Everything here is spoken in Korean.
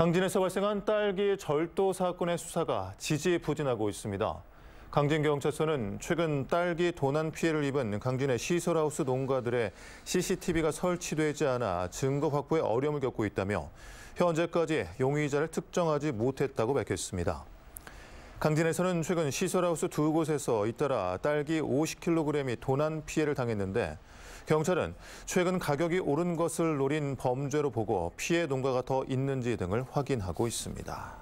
강진에서 발생한 딸기 절도 사건의 수사가 지지부진하고 있습니다. 강진경찰서는 최근 딸기 도난 피해를 입은 강진의 시설하우스 농가들의 CCTV가 설치되지 않아 증거 확보에 어려움을 겪고 있다며 현재까지 용의자를 특정하지 못했다고 밝혔습니다. 강진에서는 최근 시설하우스 두 곳에서 잇따라 딸기 50kg이 도난 피해를 당했는데 경찰은 최근 가격이 오른 것을 노린 범죄로 보고 피해 농가가 더 있는지 등을 확인하고 있습니다.